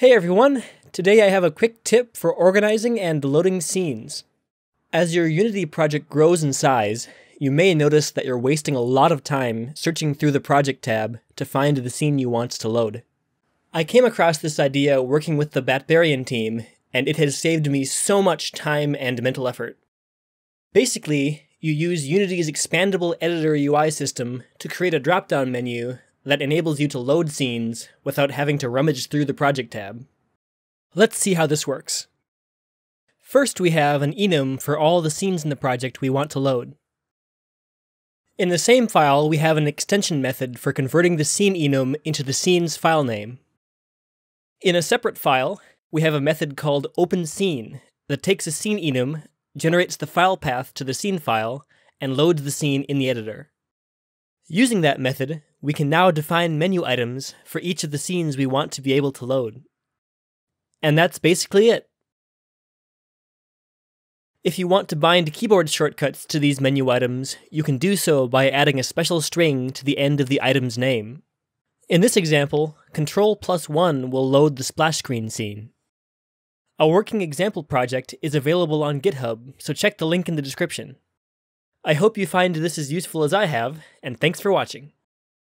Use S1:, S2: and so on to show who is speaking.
S1: Hey everyone! Today I have a quick tip for organizing and loading scenes. As your Unity project grows in size, you may notice that you're wasting a lot of time searching through the Project tab to find the scene you want to load. I came across this idea working with the Batbarian team, and it has saved me so much time and mental effort. Basically, you use Unity's expandable editor UI system to create a drop-down menu that enables you to load scenes without having to rummage through the project tab. Let's see how this works. First, we have an enum for all the scenes in the project we want to load. In the same file, we have an extension method for converting the scene enum into the scene's file name. In a separate file, we have a method called openScene that takes a scene enum, generates the file path to the scene file, and loads the scene in the editor. Using that method, we can now define menu items for each of the scenes we want to be able to load. And that's basically it. If you want to bind keyboard shortcuts to these menu items, you can do so by adding a special string to the end of the item's name. In this example, Control plus 1 will load the splash screen scene. A working example project is available on GitHub, so check the link in the description. I hope you find this as useful as I have, and thanks for watching.